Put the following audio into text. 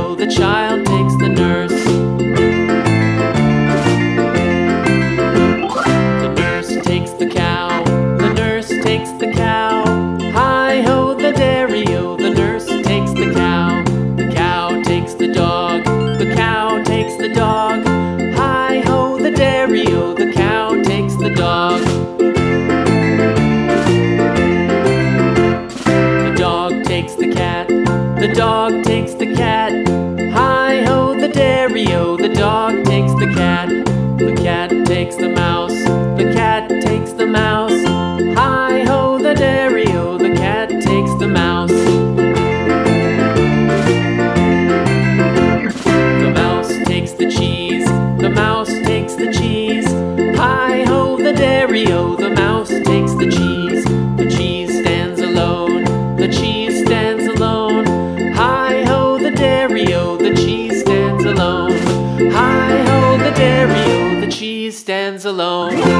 the child The dog takes the cat, the cat takes the mouse. stands alone.